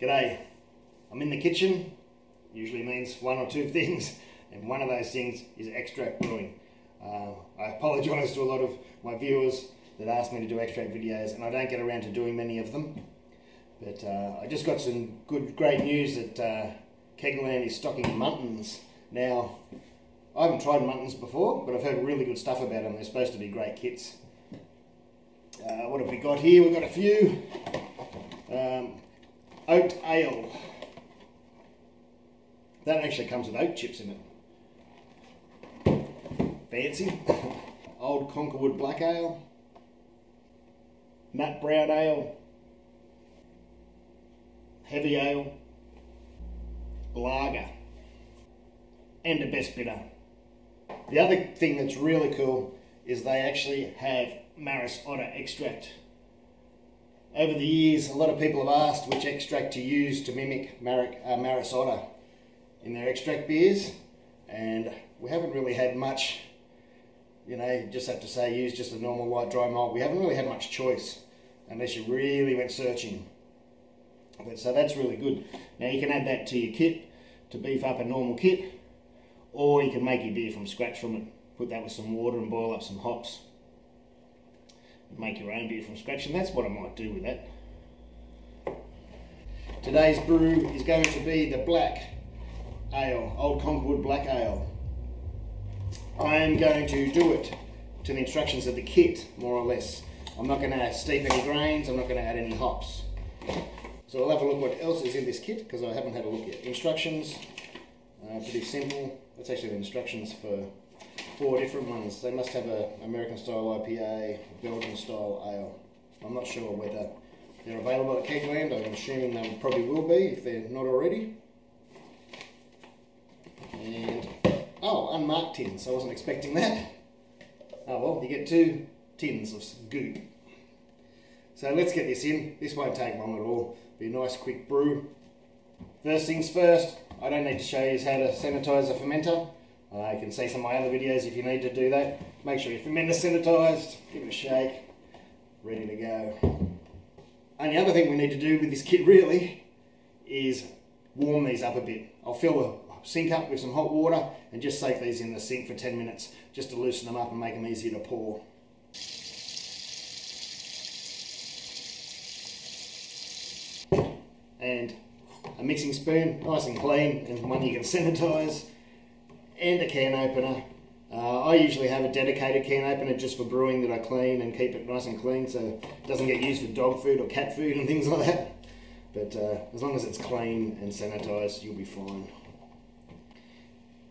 G'day. I'm in the kitchen. Usually means one or two things, and one of those things is extract brewing. Uh, I apologise to a lot of my viewers that ask me to do extract videos, and I don't get around to doing many of them. But uh, I just got some good, great news that uh, Kegland is stocking Muntons. Now, I haven't tried Muntons before, but I've heard really good stuff about them. They're supposed to be great kits. Uh, what have we got here? We've got a few. Um, oat ale. That actually comes with oat chips in it. Fancy. Old Conkerwood Black Ale. Nut Brown Ale. Heavy Ale. Lager. And a best bitter. The other thing that's really cool is they actually have Maris Otter extract. Over the years, a lot of people have asked which extract to use to mimic uh, Maris Otter in their extract beers, and we haven't really had much, you know, just have to say use just a normal white dry malt. We haven't really had much choice unless you really went searching. But, so that's really good. Now you can add that to your kit to beef up a normal kit, or you can make your beer from scratch from it. Put that with some water and boil up some hops make your own beer from scratch and that's what I might do with that. Today's brew is going to be the black ale, Old Conkerwood Black Ale. I am going to do it to the instructions of the kit, more or less. I'm not going to steep any grains, I'm not going to add any hops. So I'll have a look what else is in this kit because I haven't had a look yet. Instructions, uh, pretty simple. That's actually the instructions for four different ones. They must have a American style IPA, Belgian style ale. I'm not sure whether they're available at Kegland. I'm assuming they probably will be if they're not already. And oh, unmarked tins. I wasn't expecting that. Oh well, you get two tins of goop. So let's get this in. This won't take long at all. Be a nice quick brew. First things first, I don't need to show you how to sanitize a fermenter. Uh, you can see some of my other videos if you need to do that. Make sure your fermenter sanitised, give it a shake, ready to go. And the other thing we need to do with this kit really is warm these up a bit. I'll fill the sink up with some hot water and just soak these in the sink for 10 minutes just to loosen them up and make them easier to pour. And a mixing spoon, nice and clean, and one you can sanitise and a can opener. Uh, I usually have a dedicated can opener just for brewing that I clean and keep it nice and clean so it doesn't get used for dog food or cat food and things like that. But uh, as long as it's clean and sanitised, you'll be fine.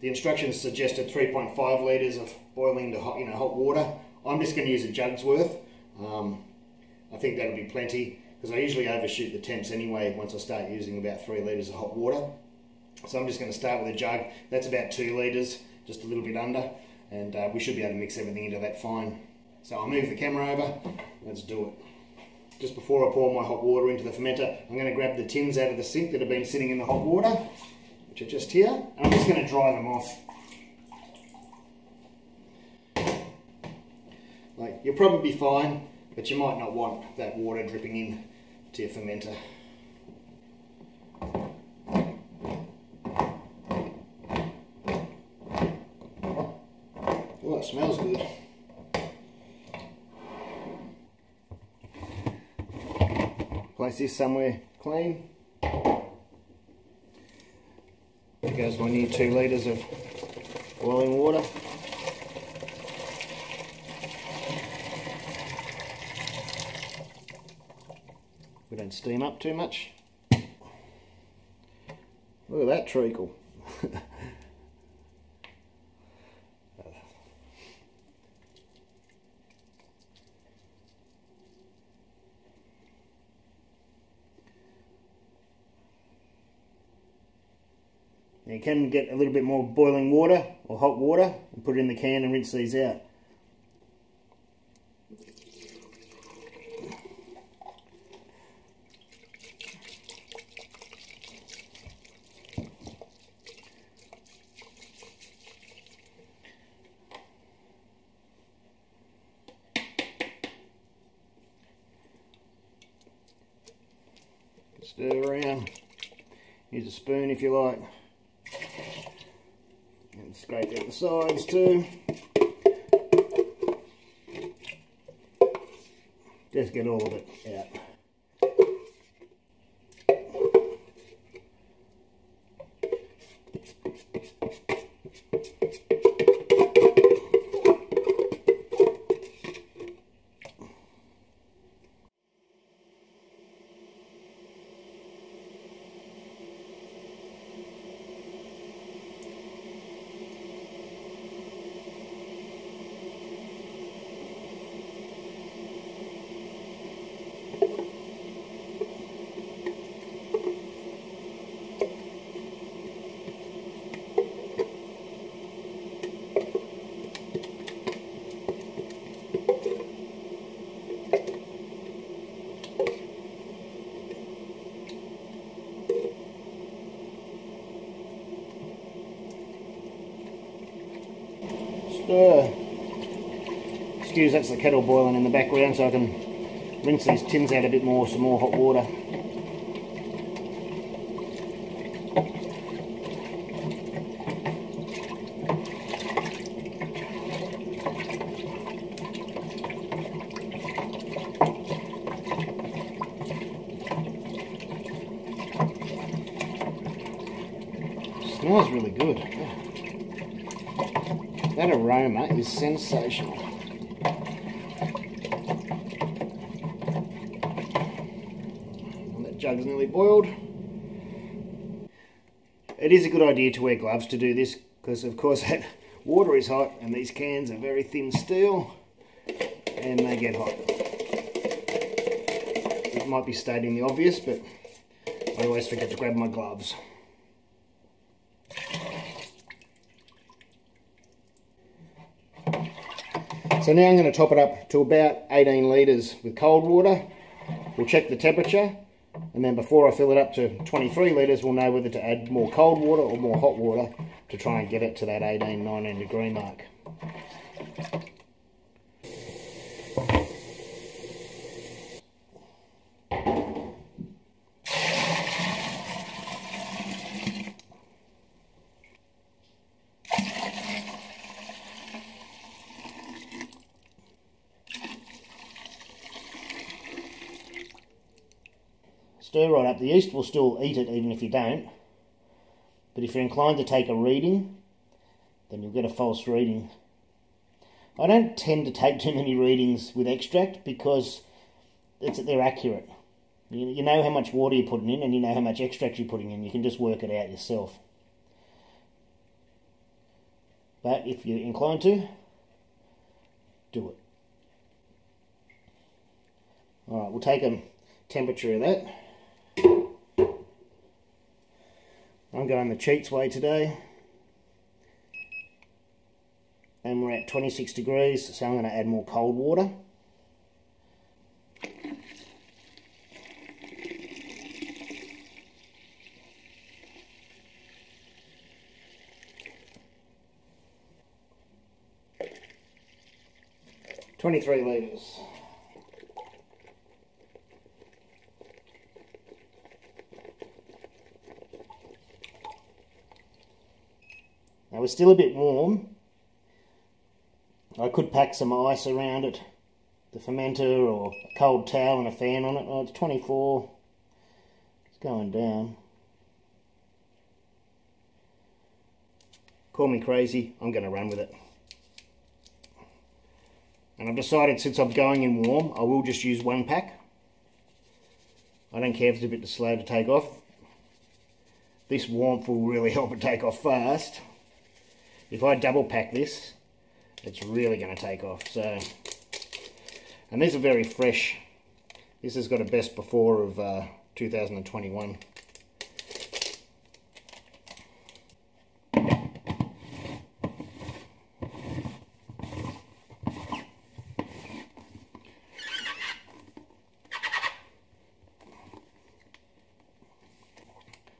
The instructions suggested 3.5 litres of boiling to hot, you know, hot water. I'm just going to use a jug's worth. Um, I think that'll be plenty because I usually overshoot the temps anyway once I start using about 3 litres of hot water. So I'm just going to start with a jug. That's about two litres, just a little bit under, and uh, we should be able to mix everything into that fine. So I'll move the camera over. Let's do it. Just before I pour my hot water into the fermenter, I'm going to grab the tins out of the sink that have been sitting in the hot water, which are just here, and I'm just going to dry them off. Like, you'll probably be fine, but you might not want that water dripping in to your fermenter. That smells good. Place this somewhere clean. There goes my new two litres of boiling water. We don't steam up too much. Look at that treacle. Now you can get a little bit more boiling water or hot water and put it in the can and rinse these out. Stir around. Use a spoon if you like. And scrape out the sides too. Just get all of it out. That's the kettle boiling in the background so I can rinse these tins out a bit more, some more hot water. Smells really good. That aroma is sensational. that jug's nearly boiled. It is a good idea to wear gloves to do this because of course that water is hot and these cans are very thin steel and they get hot. It might be stating the obvious but I always forget to grab my gloves. So now I'm going to top it up to about 18 litres with cold water. We'll check the temperature and then before I fill it up to 23 litres we'll know whether to add more cold water or more hot water to try and get it to that 18, 19 degree mark. Stir right up. The yeast will still eat it even if you don't. But if you're inclined to take a reading, then you'll get a false reading. I don't tend to take too many readings with extract because it's, they're accurate. You, you know how much water you're putting in and you know how much extract you're putting in. You can just work it out yourself. But if you're inclined to, do it. Alright, we'll take a temperature of that. I'm going the cheats way today. And we're at 26 degrees, so I'm going to add more cold water. Twenty-three litres. It's still a bit warm. I could pack some ice around it, the fermenter or a cold towel and a fan on it. Oh, it's 24. It's going down. Call me crazy, I'm going to run with it. And I've decided since I'm going in warm, I will just use one pack. I don't care if it's a bit slow to take off. This warmth will really help it take off fast. If I double pack this, it's really going to take off. So, And these are very fresh. This has got a best before of uh, 2021.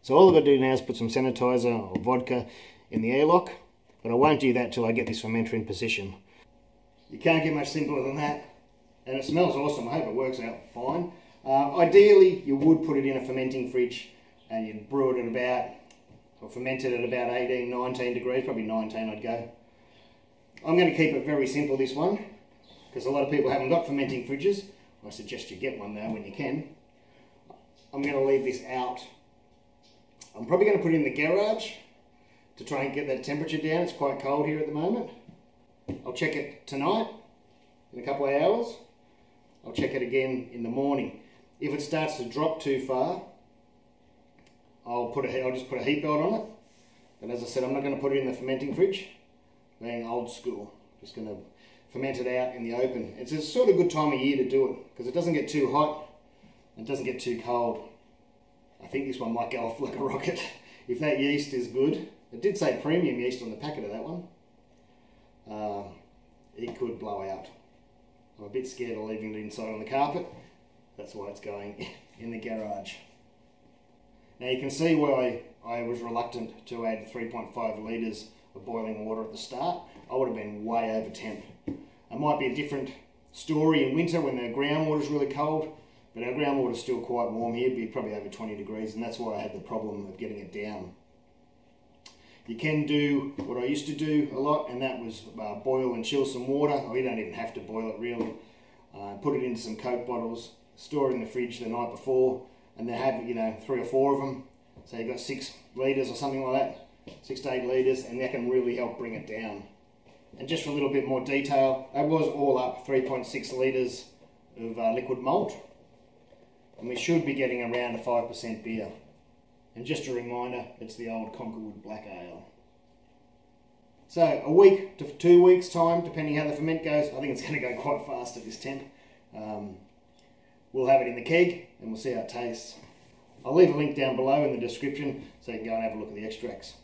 So all I've got to do now is put some sanitizer or vodka in the airlock but I won't do that till I get this fermenter in position. You can't get much simpler than that. And it smells awesome. I hope it works out fine. Uh, ideally, you would put it in a fermenting fridge and you'd brew it at about, or ferment it at about 18, 19 degrees, probably 19 I'd go. I'm going to keep it very simple this one, because a lot of people haven't got fermenting fridges. I suggest you get one though when you can. I'm going to leave this out. I'm probably going to put it in the garage to try and get that temperature down. It's quite cold here at the moment. I'll check it tonight in a couple of hours. I'll check it again in the morning. If it starts to drop too far, I'll put a, I'll just put a heat belt on it. But as I said, I'm not going to put it in the fermenting fridge. Being old school, just going to ferment it out in the open. It's a sort of good time of year to do it because it doesn't get too hot and doesn't get too cold. I think this one might go off like a rocket if that yeast is good. It did say premium yeast on the packet of that one. Uh, it could blow out. I'm a bit scared of leaving it inside on the carpet. That's why it's going in the garage. Now you can see why I was reluctant to add 3.5 litres of boiling water at the start. I would have been way over temp. It might be a different story in winter when the groundwater is really cold, but our groundwater is still quite warm here, it'd be probably over 20 degrees, and that's why I had the problem of getting it down. You can do what I used to do a lot, and that was uh, boil and chill some water. Oh, you don't even have to boil it really. Uh, put it into some Coke bottles, store it in the fridge the night before, and then have you know three or four of them. So you've got six litres or something like that, six to eight litres, and that can really help bring it down. And just for a little bit more detail, that was all up 3.6 litres of uh, liquid malt, and we should be getting around a 5% beer. And just a reminder, it's the old Conkerwood Black Ale. So a week to two weeks time, depending how the ferment goes, I think it's going to go quite fast at this temp. Um, we'll have it in the keg and we'll see how it tastes. I'll leave a link down below in the description so you can go and have a look at the extracts.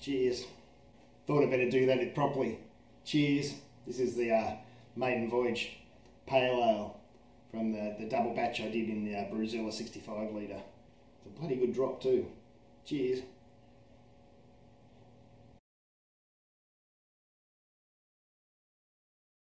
Cheers. Thought I'd better do that properly. Cheers. This is the uh, maiden voyage pale ale from the, the double batch I did in the uh, Brewzilla 65 litre. It's a bloody good drop too. Cheers.